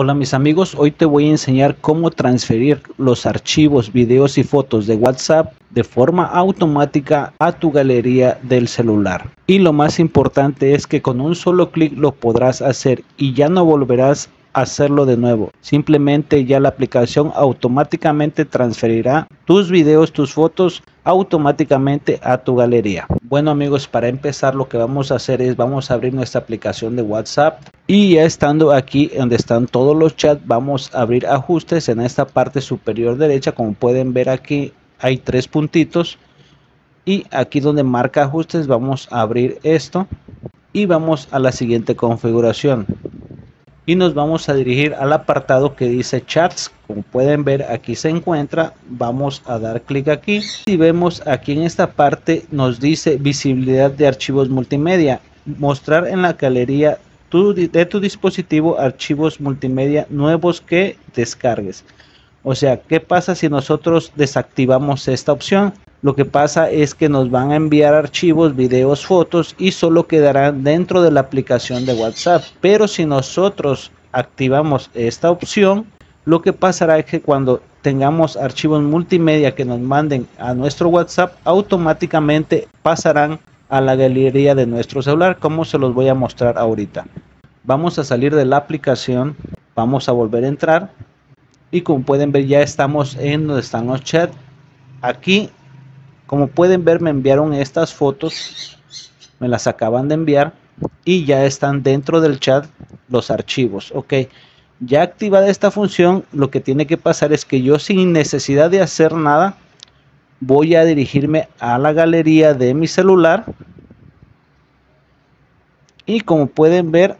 Hola mis amigos, hoy te voy a enseñar cómo transferir los archivos, videos y fotos de WhatsApp de forma automática a tu galería del celular. Y lo más importante es que con un solo clic lo podrás hacer y ya no volverás hacerlo de nuevo. Simplemente ya la aplicación automáticamente transferirá tus videos, tus fotos automáticamente a tu galería. Bueno amigos, para empezar lo que vamos a hacer es vamos a abrir nuestra aplicación de WhatsApp y ya estando aquí donde están todos los chats vamos a abrir ajustes en esta parte superior derecha como pueden ver aquí hay tres puntitos y aquí donde marca ajustes vamos a abrir esto y vamos a la siguiente configuración y nos vamos a dirigir al apartado que dice chats. Como pueden ver aquí se encuentra. Vamos a dar clic aquí. Y vemos aquí en esta parte nos dice visibilidad de archivos multimedia. Mostrar en la galería de tu dispositivo archivos multimedia nuevos que descargues. O sea qué pasa si nosotros desactivamos esta opción lo que pasa es que nos van a enviar archivos, videos, fotos y solo quedarán dentro de la aplicación de WhatsApp. Pero si nosotros activamos esta opción, lo que pasará es que cuando tengamos archivos multimedia que nos manden a nuestro WhatsApp, automáticamente pasarán a la galería de nuestro celular, como se los voy a mostrar ahorita. Vamos a salir de la aplicación, vamos a volver a entrar y como pueden ver ya estamos en donde están los chats. Aquí como pueden ver me enviaron estas fotos, me las acaban de enviar y ya están dentro del chat los archivos. Ok, ya activada esta función, lo que tiene que pasar es que yo sin necesidad de hacer nada, voy a dirigirme a la galería de mi celular. Y como pueden ver,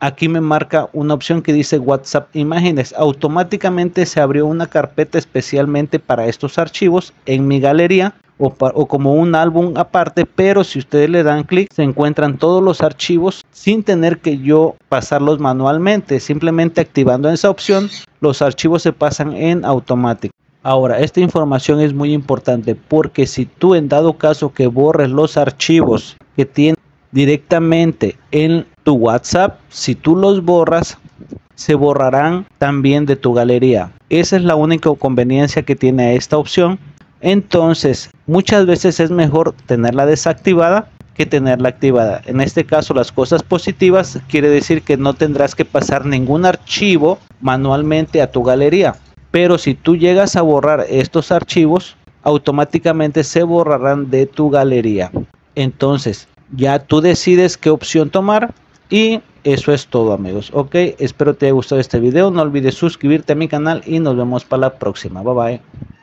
aquí me marca una opción que dice WhatsApp Imágenes. Automáticamente se abrió una carpeta especialmente para estos archivos en mi galería o, como un álbum aparte, pero si ustedes le dan clic se encuentran todos los archivos sin tener que yo pasarlos manualmente. Simplemente activando esa opción los archivos se pasan en automático. Ahora, esta información es muy importante porque si tú en dado caso que borres los archivos que tienes directamente en tu WhatsApp, si tú los borras, se borrarán también de tu galería. Esa es la única conveniencia que tiene esta opción. Entonces, muchas veces es mejor tenerla desactivada que tenerla activada. En este caso, las cosas positivas quiere decir que no tendrás que pasar ningún archivo manualmente a tu galería. Pero si tú llegas a borrar estos archivos, automáticamente se borrarán de tu galería. Entonces, ya tú decides qué opción tomar y eso es todo amigos. Ok espero te haya gustado este video. No olvides suscribirte a mi canal y nos vemos para la próxima. Bye bye